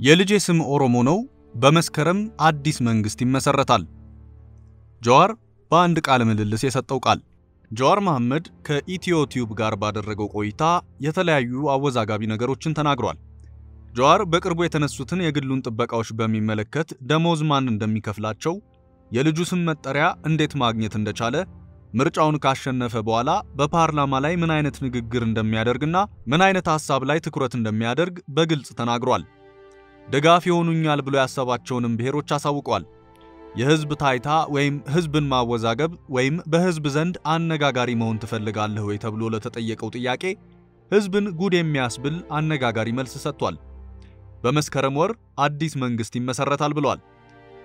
የልጄ ስም ኦሮሞ ነው፣ በመስከረም አዲስ መንግስት ይመሰረታል። ጀዋር በአንድ ቃለ ምልልስ የሰጠው ቃል። ጀዋር መሐመድ ከኢትዮ ቲዩብ ጋር ባደረገው ቆይታ የተለያዩ አወዛጋቢ ነገሮችን ተናግሯል። ጀዋር በቅርቡ የተነሱትን የግሉን ጥበቃዎች በሚመለከት ደሞዝ ማን እንደሚከፍላቸው፣ የልጁ ስም መጠሪያ እንዴት ማግኘት እንደቻለ፣ ምርጫውን ካሸነፈ በኋላ በፓርላማ ላይ ምን አይነት ንግግር እንደሚያደርግና ምን አይነት ሐሳብ ላይ ትኩረት እንደሚያደርግ በግልጽ ተናግሯል። ደጋፊ ይሆኑኛል ብሎ ያሰባቸውንም ብሔሮች አሳውቋል። የህዝብ ታይታ ወይም ህዝብን ማወዛገብ ወይም በህዝብ ዘንድ አነጋጋሪ መሆን ትፈልጋለህ ወይ ተብሎ ለተጠየቀው ጥያቄ ህዝብን ጉድ የሚያስብል አነጋጋሪ መልስ ሰጥቷል። በመስከረም ወር አዲስ መንግስት ይመሰረታል ብሏል።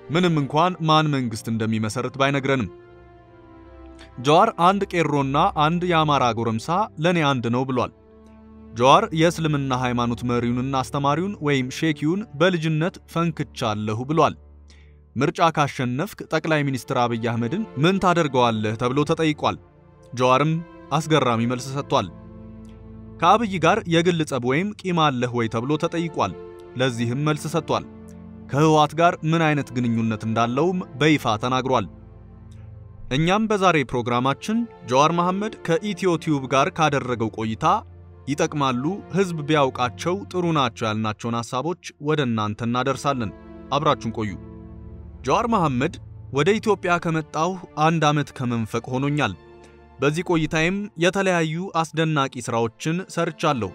ምንም እንኳን ማን መንግስት እንደሚመሰርት ባይነግረንም ጀዋር አንድ ቄሮና አንድ የአማራ ጎረምሳ ለኔ አንድ ነው ብሏል። ጀዋር የእስልምና ሃይማኖት መሪውንና አስተማሪውን ወይም ሼኪውን በልጅነት ፈንክቻለሁ ብሏል። ምርጫ ካሸነፍክ ጠቅላይ ሚኒስትር አብይ አህመድን ምን ታደርገዋለህ ተብሎ ተጠይቋል። ጀዋርም አስገራሚ መልስ ሰጥቷል። ከአብይ ጋር የግል ጸብ ወይም ቂም አለህ ወይ ተብሎ ተጠይቋል። ለዚህም መልስ ሰጥቷል። ከህወሓት ጋር ምን አይነት ግንኙነት እንዳለውም በይፋ ተናግሯል። እኛም በዛሬ ፕሮግራማችን ጀዋር መሐመድ ከኢትዮ ቲዩብ ጋር ካደረገው ቆይታ ይጠቅማሉ፣ ህዝብ ቢያውቃቸው ጥሩ ናቸው ያልናቸውን ሐሳቦች ወደ እናንተ እናደርሳለን። አብራችሁን ቆዩ። ጀዋር መሐመድ ወደ ኢትዮጵያ ከመጣሁ አንድ ዓመት ከመንፈቅ ሆኖኛል። በዚህ ቆይታዬም የተለያዩ አስደናቂ ሥራዎችን ሰርቻለሁ።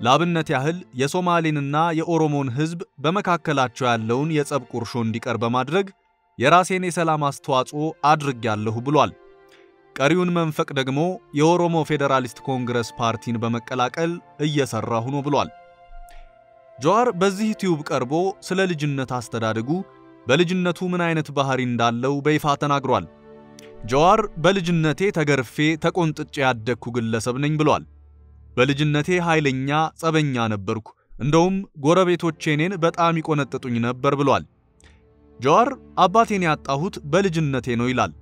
ለአብነት ያህል የሶማሌንና የኦሮሞን ህዝብ በመካከላቸው ያለውን የጸብ ቁርሾ እንዲቀር በማድረግ የራሴን የሰላም አስተዋጽኦ አድርጌያለሁ ብሏል። ቀሪውን መንፈቅ ደግሞ የኦሮሞ ፌዴራሊስት ኮንግረስ ፓርቲን በመቀላቀል እየሰራሁ ነው ብሏል። ጀዋር በዚህ ዩቲዩብ ቀርቦ ስለ ልጅነት አስተዳደጉ በልጅነቱ ምን አይነት ባህሪ እንዳለው በይፋ ተናግሯል። ጀዋር በልጅነቴ ተገርፌ ተቆንጥጬ ያደግኩ ግለሰብ ነኝ ብሏል። በልጅነቴ ኃይለኛ ጸበኛ ነበርኩ፣ እንደውም ጎረቤቶቼ እኔን በጣም ይቆነጥጡኝ ነበር ብሏል። ጀዋር አባቴን ያጣሁት በልጅነቴ ነው ይላል።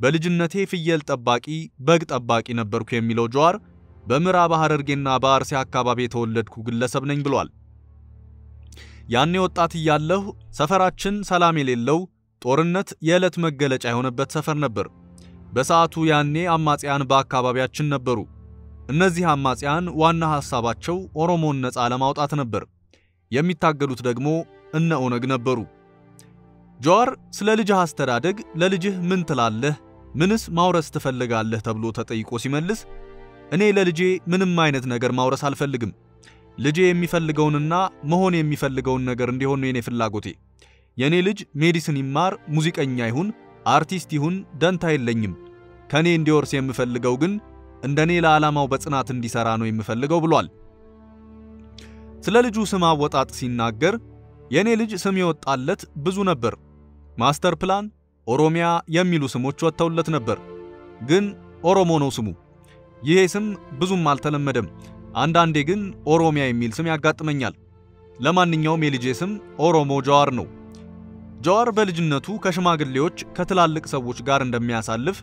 በልጅነቴ ፍየል ጠባቂ፣ በግ ጠባቂ ነበርኩ የሚለው ጀዋር በምዕራብ ሐረርጌና በአርሲ አካባቢ የተወለድኩ ግለሰብ ነኝ ብሏል። ያኔ ወጣት እያለሁ ሰፈራችን ሰላም የሌለው ጦርነት የዕለት መገለጫ የሆነበት ሰፈር ነበር። በሰዓቱ ያኔ አማጽያን በአካባቢያችን ነበሩ። እነዚህ አማጽያን ዋና ሐሳባቸው ኦሮሞን ነፃ ለማውጣት ነበር። የሚታገሉት ደግሞ እነ ኦነግ ነበሩ። ጀዋር ስለ ልጅህ አስተዳደግ ለልጅህ ምን ትላለህ? ምንስ ማውረስ ትፈልጋለህ? ተብሎ ተጠይቆ ሲመልስ እኔ ለልጄ ምንም አይነት ነገር ማውረስ አልፈልግም። ልጄ የሚፈልገውንና መሆን የሚፈልገውን ነገር እንዲሆን ነው የኔ ፍላጎቴ። የኔ ልጅ ሜዲሲን ይማር፣ ሙዚቀኛ ይሁን፣ አርቲስት ይሁን ደንታ የለኝም። ከኔ እንዲወርስ የምፈልገው ግን እንደኔ ለዓላማው በጽናት እንዲሰራ ነው የምፈልገው ብሏል። ስለ ልጁ ስም አወጣጥ ሲናገር የኔ ልጅ ስም የወጣለት ብዙ ነበር። master plan፣ ኦሮሚያ የሚሉ ስሞች ወጥተውለት ነበር። ግን ኦሮሞ ነው ስሙ። ይሄ ስም ብዙም አልተለመደም። አንዳንዴ ግን ኦሮሚያ የሚል ስም ያጋጥመኛል። ለማንኛውም የልጄ ስም ኦሮሞ ጀዋር ነው። ጀዋር በልጅነቱ ከሽማግሌዎች ከትላልቅ ሰዎች ጋር እንደሚያሳልፍ፣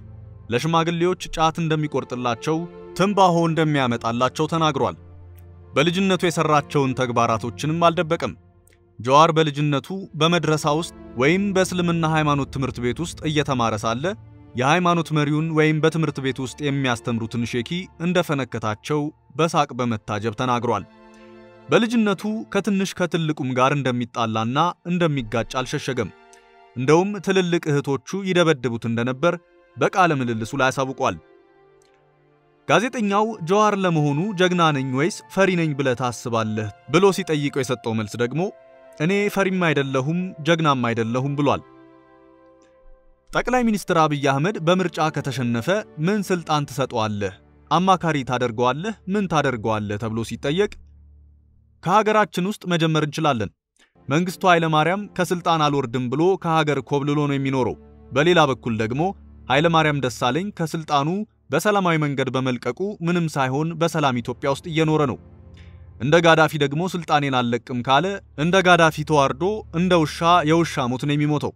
ለሽማግሌዎች ጫት እንደሚቆርጥላቸው፣ ትንባሆ እንደሚያመጣላቸው ተናግሯል። በልጅነቱ የሰራቸውን ተግባራቶችንም አልደበቀም። ጀዋር በልጅነቱ በመድረሳ ውስጥ ወይም በእስልምና ሃይማኖት ትምህርት ቤት ውስጥ እየተማረ ሳለ የሃይማኖት መሪውን ወይም በትምህርት ቤት ውስጥ የሚያስተምሩትን ሼኪ እንደፈነከታቸው በሳቅ በመታጀብ ተናግሯል። በልጅነቱ ከትንሽ ከትልቁም ጋር እንደሚጣላና እንደሚጋጭ አልሸሸገም። እንደውም ትልልቅ እህቶቹ ይደበድቡት እንደነበር በቃለ ምልልሱ ላይ አሳውቋል። ጋዜጠኛው ጀዋር ለመሆኑ ጀግና ነኝ ወይስ ፈሪ ነኝ ብለህ ታስባለህ ብሎ ሲጠይቀው የሰጠው መልስ ደግሞ እኔ ፈሪም አይደለሁም ጀግናም አይደለሁም ብሏል። ጠቅላይ ሚኒስትር አብይ አህመድ በምርጫ ከተሸነፈ ምን ስልጣን ትሰጠዋለህ? አማካሪ ታደርገዋለህ? ምን ታደርገዋለህ? ተብሎ ሲጠየቅ ከሀገራችን ውስጥ መጀመር እንችላለን። መንግስቱ ኃይለማርያም ከስልጣን አልወርድም ብሎ ከሀገር ኮብልሎ ነው የሚኖረው። በሌላ በኩል ደግሞ ኃይለማርያም ደሳለኝ ከስልጣኑ በሰላማዊ መንገድ በመልቀቁ ምንም ሳይሆን በሰላም ኢትዮጵያ ውስጥ እየኖረ ነው። እንደ ጋዳፊ ደግሞ ስልጣኔን አልለቅም ካለ እንደ ጋዳፊ ተዋርዶ እንደ ውሻ የውሻ ሞት ነው የሚሞተው።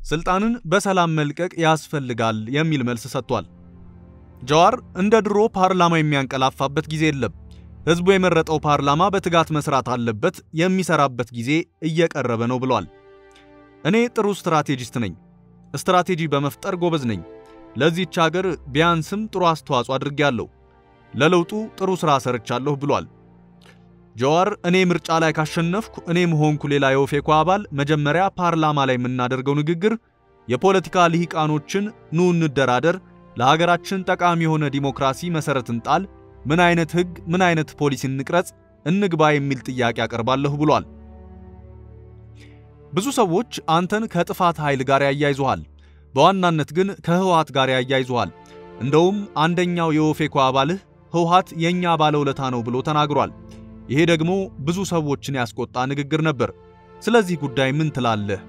ስልጣንን በሰላም መልቀቅ ያስፈልጋል የሚል መልስ ሰጥቷል። ጀዋር እንደ ድሮ ፓርላማ የሚያንቀላፋበት ጊዜ የለም። ህዝቡ የመረጠው ፓርላማ በትጋት መስራት አለበት፣ የሚሰራበት ጊዜ እየቀረበ ነው ብሏል። እኔ ጥሩ ስትራቴጂስት ነኝ፣ ስትራቴጂ በመፍጠር ጎበዝ ነኝ። ለዚህች ሀገር ቢያንስም ጥሩ አስተዋጽኦ አድርጌያለሁ፣ ለለውጡ ጥሩ ሥራ ሰርቻለሁ ብሏል። ጀዋር እኔ ምርጫ ላይ ካሸነፍኩ እኔም ሆንኩ ሌላ የኦፌኮ አባል መጀመሪያ ፓርላማ ላይ የምናደርገው ንግግር የፖለቲካ ልሂቃኖችን ኑ እንደራደር፣ ለሀገራችን ጠቃሚ የሆነ ዲሞክራሲ መሰረት እንጣል፣ ምን አይነት ህግ፣ ምን አይነት ፖሊሲ እንቅረጽ፣ እንግባ የሚል ጥያቄ አቀርባለሁ ብሏል። ብዙ ሰዎች አንተን ከጥፋት ኃይል ጋር ያያይዙሃል፣ በዋናነት ግን ከህወሓት ጋር ያያይዙሃል። እንደውም አንደኛው የኦፌኮ አባልህ ህወሓት የኛ ባለውለታ ነው ብሎ ተናግሯል። ይሄ ደግሞ ብዙ ሰዎችን ያስቆጣ ንግግር ነበር። ስለዚህ ጉዳይ ምን ትላለህ?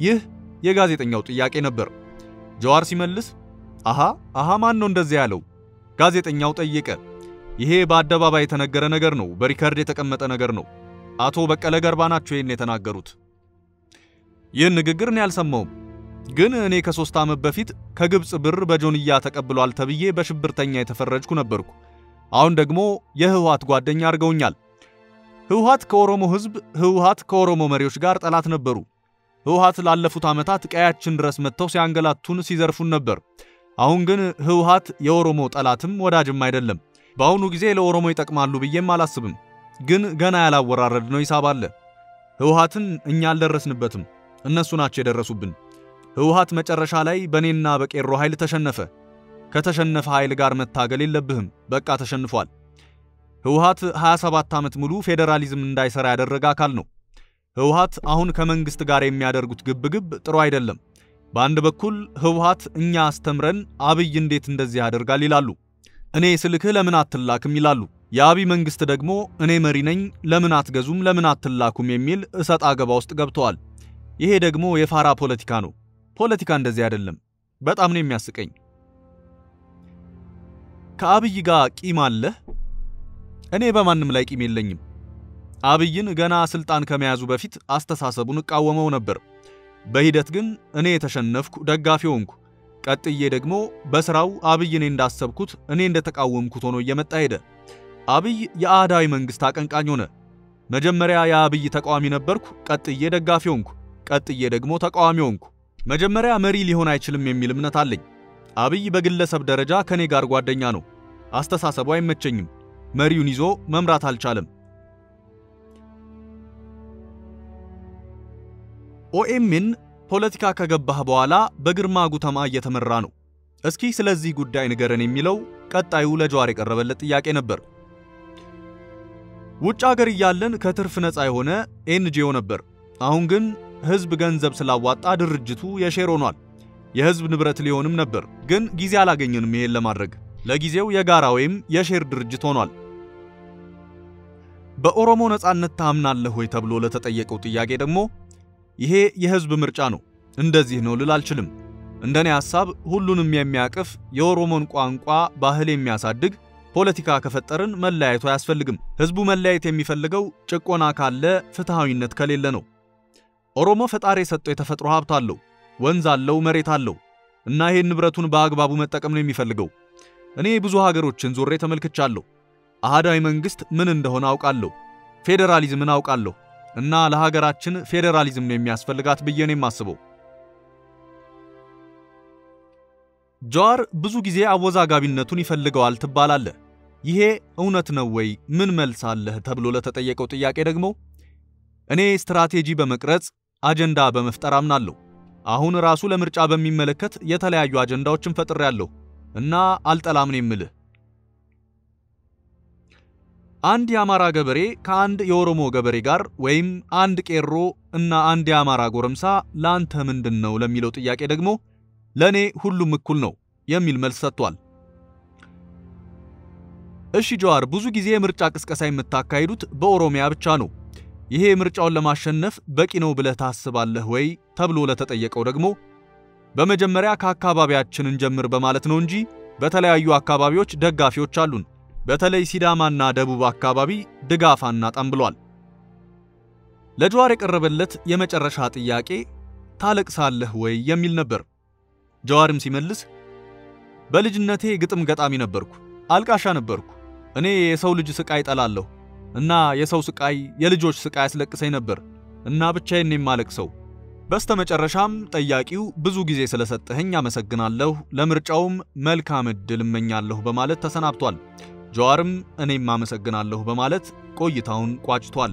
ይህ የጋዜጠኛው ጥያቄ ነበር። ጀዋር ሲመልስ አሃ አሃ ማን ነው እንደዚህ ያለው? ጋዜጠኛው ጠየቀ። ይሄ በአደባባይ የተነገረ ነገር ነው፣ በሪከርድ የተቀመጠ ነገር ነው። አቶ በቀለ ገርባ ናቸው ይህን የተናገሩት። ይህን ንግግር እኔ አልሰማውም፣ ግን እኔ ከሶስት ዓመት በፊት ከግብፅ ብር በጆንያ ተቀብሏል ተብዬ በሽብርተኛ የተፈረጅኩ ነበርኩ። አሁን ደግሞ የህወሓት ጓደኛ አድርገውኛል። ህወሓት ከኦሮሞ ህዝብ፣ ህወሓት ከኦሮሞ መሪዎች ጋር ጠላት ነበሩ። ህወሓት ላለፉት ዓመታት ቀያችን ድረስ መጥተው ሲያንገላቱን፣ ሲዘርፉን ነበር። አሁን ግን ህወሓት የኦሮሞ ጠላትም ወዳጅም አይደለም። በአሁኑ ጊዜ ለኦሮሞ ይጠቅማሉ ብዬም አላስብም። ግን ገና ያላወራረድ ነው ሂሳብ አለ። ህወሓትን እኛ አልደረስንበትም፣ እነሱ ናቸው የደረሱብን። ህወሓት መጨረሻ ላይ በእኔና በቄሮ ኃይል ተሸነፈ። ከተሸነፈ ኃይል ጋር መታገል የለብህም፣ በቃ ተሸንፏል። ህወሓት 27 ዓመት ሙሉ ፌዴራሊዝም እንዳይሰራ ያደረገ አካል ነው። ህወሓት አሁን ከመንግስት ጋር የሚያደርጉት ግብግብ ጥሩ አይደለም። በአንድ በኩል ህወሓት እኛ አስተምረን አብይ እንዴት እንደዚህ ያደርጋል ይላሉ። እኔ ስልክህ ለምን አትላክም ይላሉ። የአብይ መንግስት ደግሞ እኔ መሪ ነኝ ለምን አትገዙም፣ ለምን አትላኩም የሚል እሰጥ አገባ ውስጥ ገብተዋል። ይሄ ደግሞ የፋራ ፖለቲካ ነው። ፖለቲካ እንደዚህ አይደለም። በጣም ነው የሚያስቀኝ። ከአብይ ጋር ቂም አለህ? እኔ በማንም ላይ ቂም የለኝም። አብይን ገና ስልጣን ከመያዙ በፊት አስተሳሰቡን እቃወመው ነበር። በሂደት ግን እኔ የተሸነፍኩ ደጋፊ ሆንኩ። ቀጥዬ ደግሞ በስራው አብይ እኔ እንዳሰብኩት እኔ እንደተቃወምኩት ሆኖ እየመጣ ሄደ። አብይ የአህዳዊ መንግስት አቀንቃኝ ሆነ። መጀመሪያ የአብይ ተቃዋሚ ነበርኩ፣ ቀጥዬ ደጋፊ ሆንኩ፣ ቀጥዬ ደግሞ ተቃዋሚ ሆንኩ። መጀመሪያ መሪ ሊሆን አይችልም የሚል እምነት አለኝ። አብይ በግለሰብ ደረጃ ከኔ ጋር ጓደኛ ነው። አስተሳሰቡ አይመቸኝም። መሪውን ይዞ መምራት አልቻለም። ኦኤምን ፖለቲካ ከገባህ በኋላ በግርማ ጉተማ እየተመራ ነው። እስኪ ስለዚህ ጉዳይ ንገረን የሚለው ቀጣዩ ለጀዋር የቀረበለት ጥያቄ ነበር። ውጭ ሀገር እያለን ከትርፍ ነፃ የሆነ NGO ነበር። አሁን ግን ህዝብ ገንዘብ ስላዋጣ ድርጅቱ የ share ሆኗል። የህዝብ ንብረት ሊሆንም ነበር፣ ግን ጊዜ አላገኘንም ይሄን ለማድረግ። ለጊዜው የጋራ ወይም የ share ድርጅት ሆኗል። በኦሮሞ ነፃነት ታምናለህ ወይ ተብሎ ለተጠየቀው ጥያቄ ደግሞ ይሄ የህዝብ ምርጫ ነው፣ እንደዚህ ነው ልል አልችልም። እንደኔ ሐሳብ ሁሉንም የሚያቅፍ የኦሮሞን ቋንቋ ባህል የሚያሳድግ ፖለቲካ ከፈጠርን መለያየቱ አያስፈልግም። ህዝቡ መለያየት የሚፈልገው ጭቆና ካለ፣ ፍትሃዊነት ከሌለ ነው። ኦሮሞ ፈጣሪ የሰጠው የተፈጥሮ ሀብት አለው፣ ወንዝ አለው፣ መሬት አለው እና ይሄን ንብረቱን በአግባቡ መጠቀም ነው የሚፈልገው። እኔ ብዙ ሀገሮችን ዞሬ ተመልክቻለሁ። አህዳዊ መንግስት ምን እንደሆነ አውቃለሁ። ፌዴራሊዝምን አውቃለሁ እና ለሀገራችን ፌዴራሊዝም ነው የሚያስፈልጋት ብዬ ነው የማስበው። ጀዋር ብዙ ጊዜ አወዛጋቢነቱን ይፈልገዋል ትባላለህ። ይሄ እውነት ነው ወይ? ምን መልስ አለህ? ተብሎ ለተጠየቀው ጥያቄ ደግሞ እኔ ስትራቴጂ በመቅረጽ አጀንዳ በመፍጠር አምናለሁ። አሁን ራሱ ለምርጫ በሚመለከት የተለያዩ አጀንዳዎችን ፈጥሬያለሁ እና አልጠላም ነው የምልህ። አንድ የአማራ ገበሬ ከአንድ የኦሮሞ ገበሬ ጋር ወይም አንድ ቄሮ እና አንድ የአማራ ጎረምሳ ለአንተ ምንድን ነው ለሚለው ጥያቄ ደግሞ ለእኔ ሁሉም እኩል ነው የሚል መልስ ሰጥቷል። እሺ ጀዋር፣ ብዙ ጊዜ የምርጫ ቅስቀሳ የምታካሂዱት በኦሮሚያ ብቻ ነው። ይሄ ምርጫውን ለማሸነፍ በቂ ነው ብለህ ታስባለህ ወይ ተብሎ ለተጠየቀው ደግሞ በመጀመሪያ ከአካባቢያችን እንጀምር በማለት ነው እንጂ በተለያዩ አካባቢዎች ደጋፊዎች አሉን። በተለይ ሲዳማና ደቡብ አካባቢ ድጋፍ አናጣም ብሏል። ለጀዋር የቀረበለት የመጨረሻ ጥያቄ ታለቅሳለህ ወይ የሚል ነበር። ጀዋርም ሲመልስ በልጅነቴ ግጥም ገጣሚ ነበርኩ፣ አልቃሻ ነበርኩ። እኔ የሰው ልጅ ስቃይ ጠላለሁ እና የሰው ስቃይ የልጆች ስቃይ ያስለቅሰኝ ነበር እና ብቻዬን የማለቅሰው። በስተመጨረሻም ጠያቂው ብዙ ጊዜ ስለሰጠኸኝ አመሰግናለሁ፣ ለምርጫውም መልካም ዕድል እመኛለሁ በማለት ተሰናብቷል። ጀዋርም እኔም አመሰግናለሁ በማለት ቆይታውን ቋጭቷል።